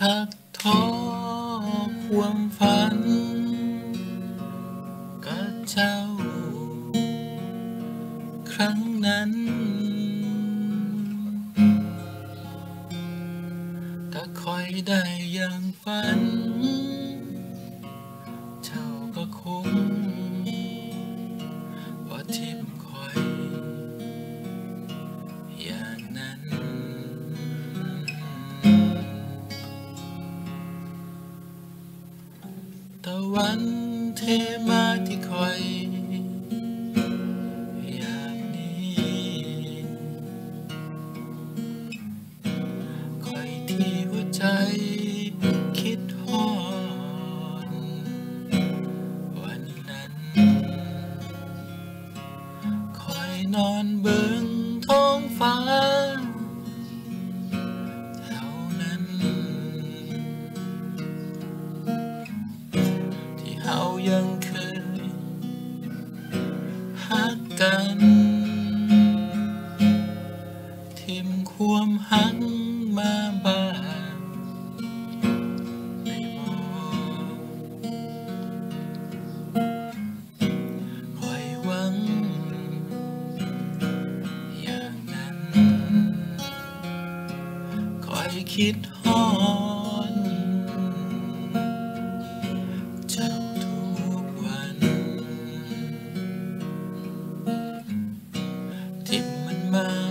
ทักท้อความฝันกับเจ้า ครั้งนั้นก็คอยได้อย่างฝัน เจ้าก็คงบ่ทิม ตะวันเทมาที่คอยอยางนี้คอยที่หัวใจคิดฮอดวันนั้น คอยนอนเบิ่งท้องฟ้า ยังเคยฮักกัน ทิมความหักมาบ้างในบ่คอยหวัง อย่างนั้นคอยคิดฮอ my